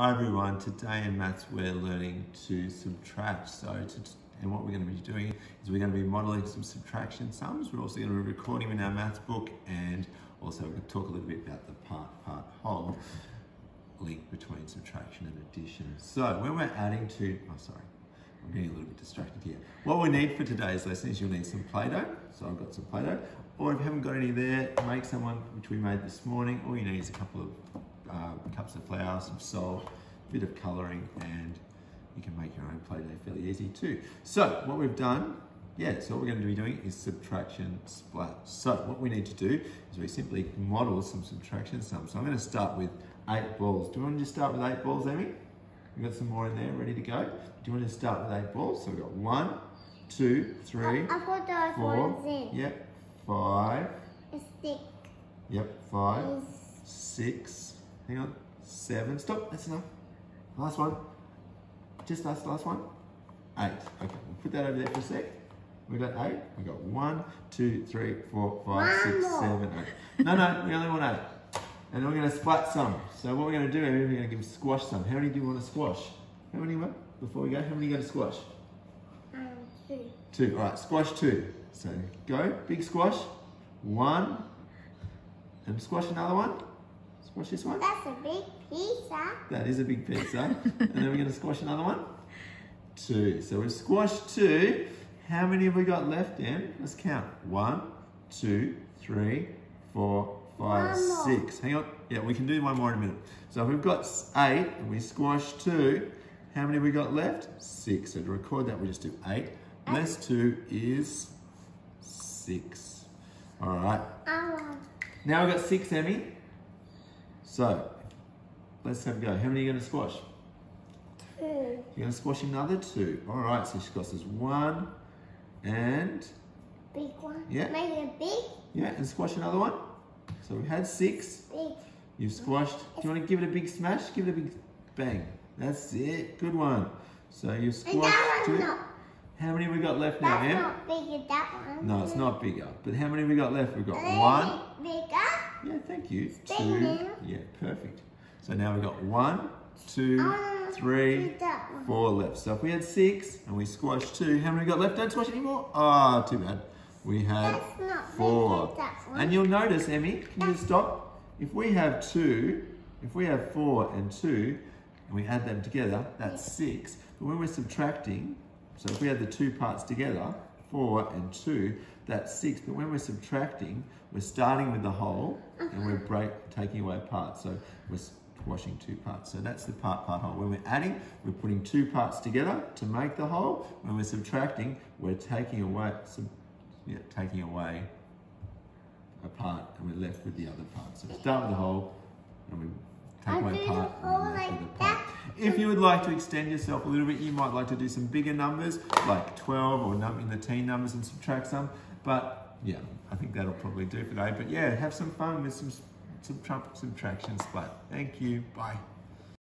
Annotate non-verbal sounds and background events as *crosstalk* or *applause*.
Hi everyone, today in maths we're learning to subtract. So, to, and what we're going to be doing is we're going to be modelling some subtraction sums. We're also going to be recording in our maths book and also we're going to talk a little bit about the part, part, whole link between subtraction and addition. So when we're adding to, oh sorry, I'm getting a little bit distracted here. What we need for today's lesson is you'll need some Play-Doh. So I've got some Play-Doh. Or if you haven't got any there, make someone, which we made this morning. All you need is a couple of uh, cups of flour, some salt, a bit of colouring, and you can make your own Play-Doh fairly easy too. So what we've done, yeah, so what we're going to be doing is subtraction splat. So what we need to do is we simply model some subtraction sums. So I'm going to start with eight balls. Do you want to just start with eight balls, Amy? We've got some more in there ready to go. Do you want to start with eight balls? So we've got one, two, three, I put those four, ones in. yep, five, A stick yep, five, six, hang on, seven, stop, that's enough. Last one, just last, last one, eight. Okay, we'll put that over there for a sec. We got eight, we got one, two, three, four, five, One six, more. seven, eight. No, no, we only want eight. And then we're gonna splat some. So what we're gonna do, we're gonna give squash some. How many do you want to squash? How many, what? before we go, how many you gonna squash? um, two. Two, all right, squash two. So go, big squash, one, and squash another one. Squash this one. That's a big pizza. That is a big pizza. *laughs* and then we're gonna squash another one. Two. So we've squashed two. How many have we got left, Dan? Let's count. One, two, three, four, five, six. Hang on. Yeah, we can do one more in a minute. So if we've got eight and we squash two, how many have we got left? Six. So to record that, we just do eight. Less two is six. All right. Want Now we've got six, Emmy. So, let's have a go. How many are you going to squash? two. You're going to squash another two. All right, so she squashes one and, Big one. Yeah. Make it big, yeah, and squash another one. So we had six. big. You've squashed. Do you want to give it a big smash? Give it a big bang. That's it. Good one. So you've And squashed that two. one's not. How many have we got left now, That's Em? not big as that one. No, it's not bigger. But how many we got left? We've got one. Bigger. Yeah, thank you. Two. Yeah, perfect. So now we've got one, two, three, do that one. four left. So if we had six and we squashed two, how many we got left? Don't squash anymore. Ah, too bad. We had four. big as that one. And you'll notice, Emmy, can you stop? If we have two, if we have four and two, and we add them together, that's six. But when we're subtracting, so if we add the two parts together, four and two, that's six. But when we're subtracting, we're starting with the whole and we're break, taking away parts. So we're squashing two parts. So that's the part, part, whole. When we're adding, we're putting two parts together to make the whole. When we're subtracting, we're taking away, sub, yeah, taking away a part and we're left with the other part. So start with the whole and we take I'll away the part and we're left like with a part. If you would like to extend yourself a little bit, you might like to do some bigger numbers like 12 or in the teen numbers and subtract some. But yeah, I think that'll probably do for today. But yeah, have some fun with some subtra- subtraction splat. Thank you. Bye.